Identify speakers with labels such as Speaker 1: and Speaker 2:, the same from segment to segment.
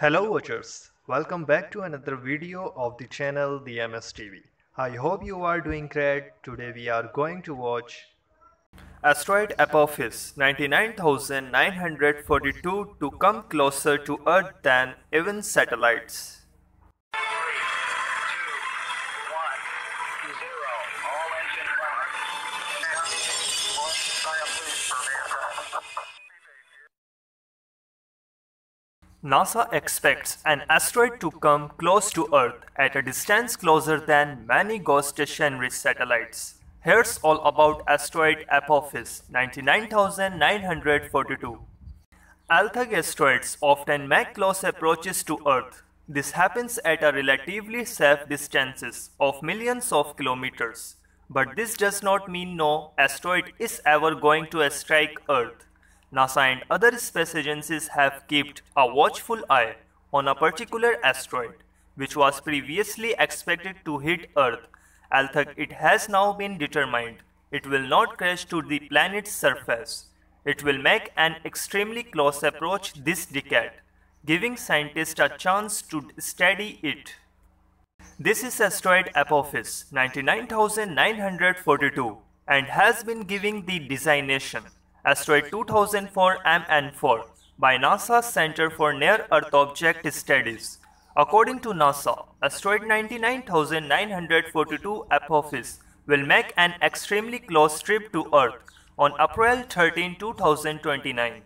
Speaker 1: Hello watchers, welcome back to another video of the channel The MS TV. I hope you are doing great. Today we are going to watch Asteroid Apophis 99942 to come closer to Earth than even satellites. NASA expects an asteroid to come close to Earth at a distance closer than many geostationary satellites. Here's all about asteroid Apophis 99942. Althag asteroids often make close approaches to Earth. This happens at a relatively safe distances of millions of kilometers. But this does not mean no asteroid is ever going to strike Earth. NASA and other space agencies have kept a watchful eye on a particular asteroid, which was previously expected to hit Earth. Although it has now been determined it will not crash to the planet's surface. It will make an extremely close approach this decade, giving scientists a chance to study it. This is asteroid Apophis 99942 and has been given the designation Asteroid 2004 MN4 by NASA's Center for Near-Earth Object Studies. According to NASA, asteroid 99942 Apophis will make an extremely close trip to Earth on April 13, 2029.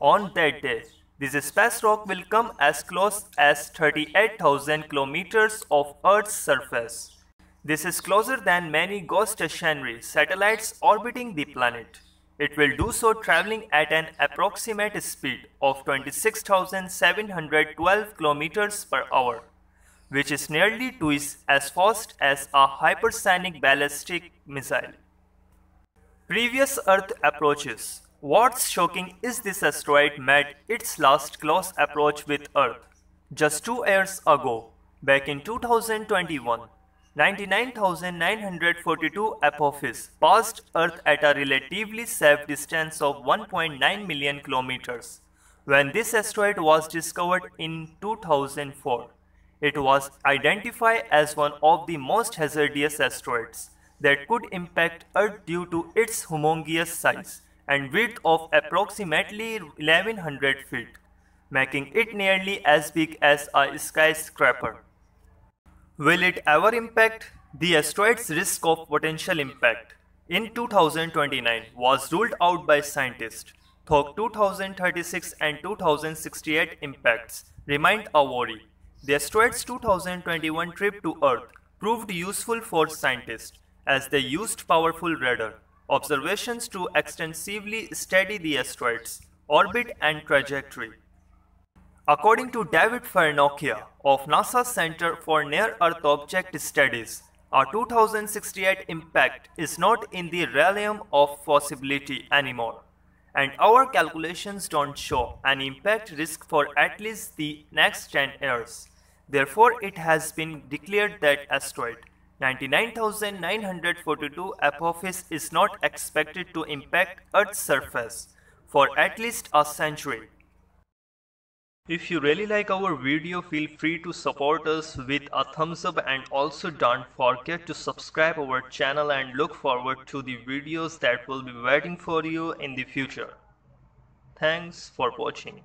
Speaker 1: On that day, this space rock will come as close as 38,000 kilometers of Earth's surface. This is closer than many geostationary satellites orbiting the planet. It will do so traveling at an approximate speed of 26,712 km per hour, which is nearly twice as fast as a hypersonic ballistic missile. Previous Earth approaches What's shocking is this asteroid made its last close approach with Earth just two years ago, back in 2021. 99,942 Apophis passed Earth at a relatively safe distance of 1.9 million kilometers. When this asteroid was discovered in 2004, it was identified as one of the most hazardous asteroids that could impact Earth due to its humongous size and width of approximately 1100 feet, making it nearly as big as a skyscraper. Will it ever impact? The asteroid's risk of potential impact in 2029 was ruled out by scientists, though 2036 and 2068 impacts remained a worry. The asteroid's 2021 trip to Earth proved useful for scientists as they used powerful radar observations to extensively study the asteroid's orbit and trajectory. According to David Farnocchia of NASA's Center for Near-Earth Object Studies, our 2068 impact is not in the realm of possibility anymore, and our calculations don't show an impact risk for at least the next 10 years. Therefore, it has been declared that asteroid 99942 Apophis is not expected to impact Earth's surface for at least a century. If you really like our video, feel free to support us with a thumbs up and also don't forget to subscribe our channel and look forward to the videos that will be waiting for you in the future. Thanks for watching.